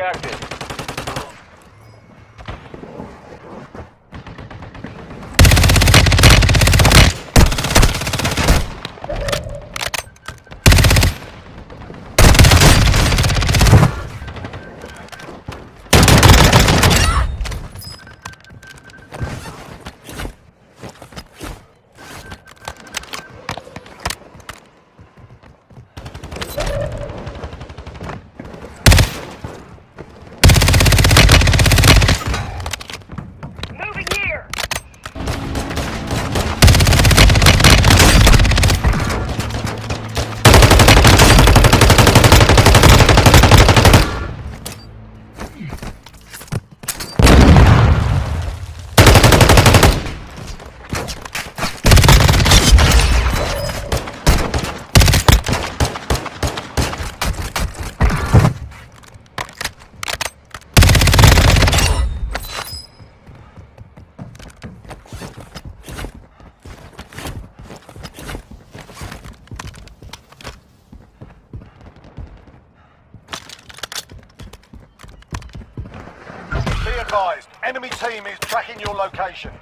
active. advised, enemy team is tracking your location.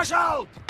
Marshal!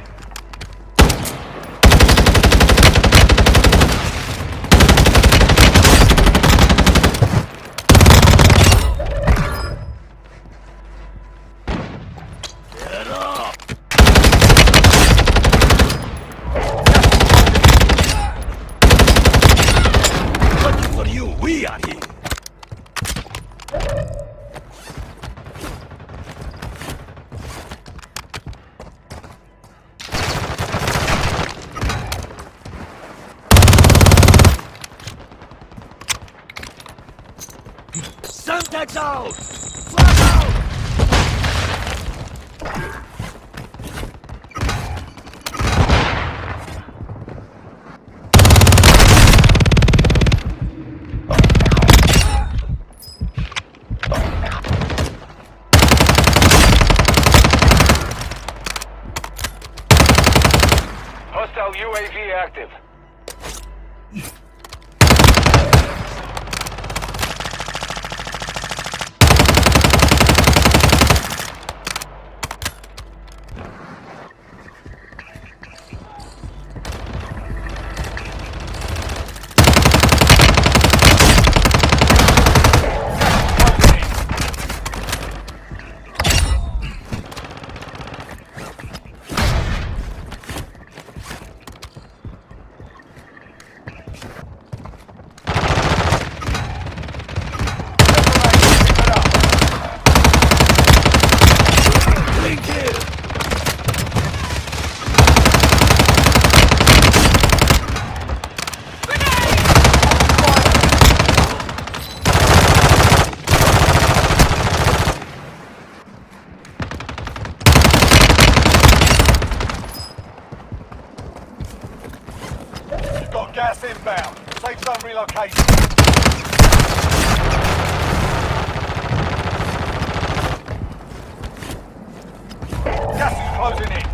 Semtex out! Flash out! Gas inbound. Safe zone relocation. Gas is closing in.